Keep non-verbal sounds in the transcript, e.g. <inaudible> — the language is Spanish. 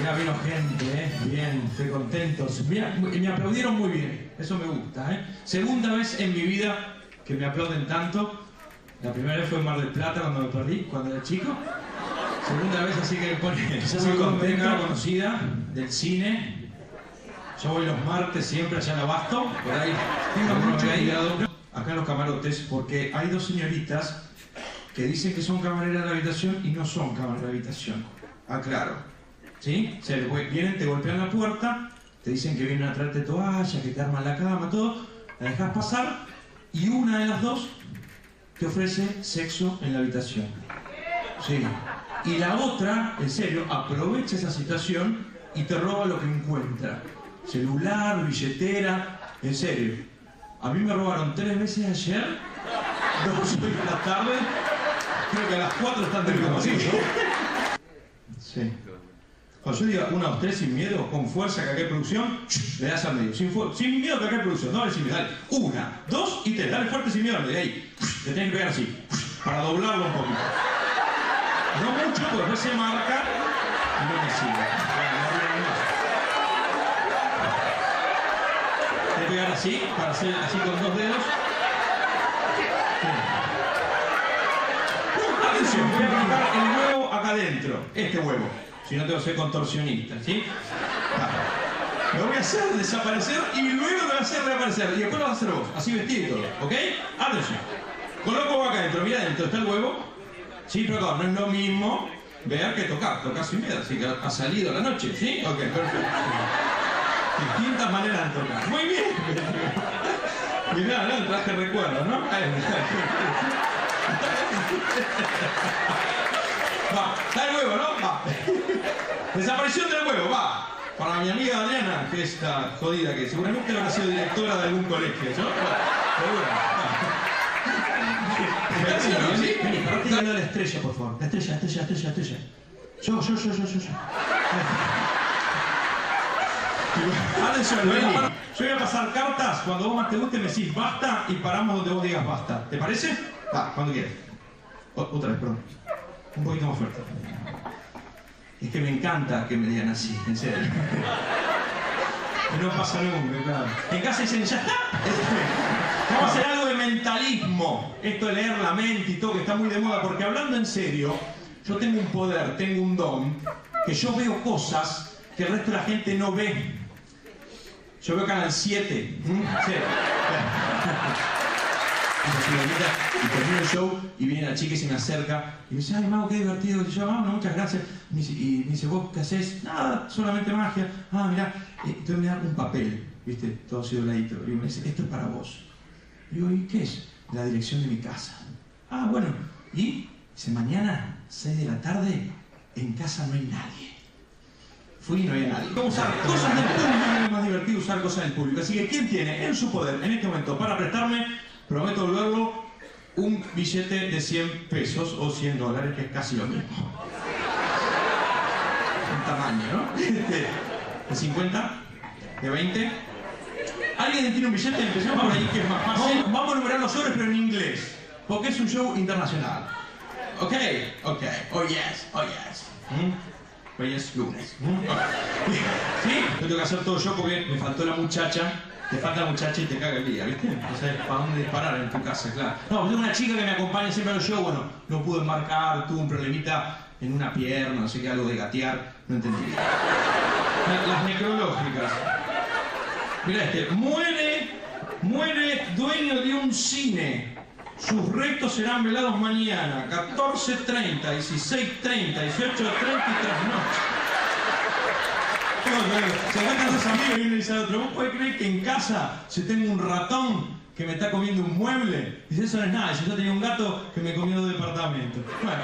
Mirá, vino gente, ¿eh? Bien, estoy contento. Mirá, me aplaudieron muy bien, eso me gusta, ¿eh? Segunda vez en mi vida que me aplauden tanto. La primera vez fue en Mar del Plata cuando me perdí, cuando era chico. Segunda vez así que pone, yo soy contenta, conocida del cine. Yo voy los martes siempre allá en Abasto, por ahí. Tengo mucho cuidado acá en los camarotes porque hay dos señoritas que dicen que son camareras de la habitación y no son camareras de la habitación. Aclaro. ¿Sí? Se vienen, te golpean la puerta, te dicen que vienen a traerte toalla, que te arman la cama, todo, la dejas pasar y una de las dos te ofrece sexo en la habitación. Sí. Y la otra, en serio, aprovecha esa situación y te roba lo que encuentra. Celular, billetera, en serio. A mí me robaron tres veces ayer, <laughs> dos hoy en la tarde, creo que a las cuatro están terminando. Sí. sí. Cuando yo diga una, dos, tres, sin miedo, con fuerza, que hay producción, le das al medio. Sin, sin miedo, que hay producción. No, sin miedo. Dale. Una, dos y tres. Dale fuerte sin miedo al medio. Ahí. Te tenés que pegar así. Para doblarlo un poquito. No mucho, porque después se marca y no me sigue. Te pegar así, para hacer así con dos dedos. Atención, voy a colocar el huevo acá adentro. Este huevo si no tengo que ser contorsionista, ¿sí? <laughs> Lo voy a hacer desaparecer y luego lo voy a hacer reaparecer. Y después lo vas a hacer vos, así vestido y todo, ¿ok? Atención. Coloco acá adentro, mira adentro, está el huevo. Sí, pero no, no es lo mismo ver que tocar, tocar sin miedo, así que ha salido la noche, ¿sí? Ok, perfecto. Distintas maneras de tocar. Muy bien. <laughs> Mirá, ¿no? Traje recuerdo, ¿no? <laughs> Va, está el huevo, ¿no? Va. Desaparición del huevo, va. Para mi amiga Adriana, que es esta jodida, que seguramente habrá sido directora de algún colegio, ¿no? Seguro. ¿Sí? Vení, para la estrella, por favor. La estrella, la estrella, la estrella, la estrella. Yo, yo, yo, yo, yo, yo. Atención, vení. Yo voy a pasar cartas. Cuando vos más te guste, me decís basta y paramos donde vos digas basta. ¿Te parece? Va, cuando quieras. otra vez, perdón. Un poquito más fuerte. Es que me encanta que me digan así, en serio. Que no pasa nunca, claro. En casa dicen, ya está. Vamos a hacer algo de mentalismo. Esto de leer la mente y todo, que está muy de moda, porque hablando en serio, yo tengo un poder, tengo un don, que yo veo cosas que el resto de la gente no ve. Yo veo Canal 7. ¿Mm? Sí y termino el show y viene la chica y se me acerca y me dice, ay, Mago, qué divertido. Y yo, ah, no, muchas gracias. Y me, dice, ¿vos qué haces? Nada, solamente magia. Ah, mira. Entonces me da un papel, ¿viste? Todo así dobladito. Y me dice, esto es para vos. Y digo, ¿y qué es? La dirección de mi casa. Ah, bueno. Y dice, mañana, 6 de la tarde, en casa no hay nadie. Fui y no había nadie. Vamos a usar cosas del público, es <laughs> más divertido usar cosas del público. Así que, ¿quién tiene en su poder en este momento para prestarme prometo volverlo un billete de 100 pesos o 100 dólares, que es casi lo mismo. Un tamaño, ¿no? ¿De 50? ¿De 20? ¿Alguien tiene un billete? Por ahí, que es más fácil. Vamos a numerar los sobres, pero en inglés. Porque es un show internacional. ¿Ok? Ok. Oh yes, oh yes. ¿Mm? Es lunes. Yo tengo que hacer todo yo porque me faltó la muchacha te falta muchacha y te caga el día, ¿viste? No sabes para dónde disparar en tu casa, claro. No, tengo una chica que me acompaña siempre al show, bueno, no pudo enmarcar, tuvo un problemita en una pierna, no sé qué, algo de gatear, no entendí. Las necrológicas. Mira este, muere, muere dueño de un cine. Sus restos serán velados mañana, 14.30, 16.30, 18.30 y 3 Se encuentran dos amigos y uno dice al otro, ¿vos podés creer que en casa se tengo un ratón que me está comiendo un mueble? Dice, eso no es nada, yo tenía un gato que me comió dos departamentos. Bueno,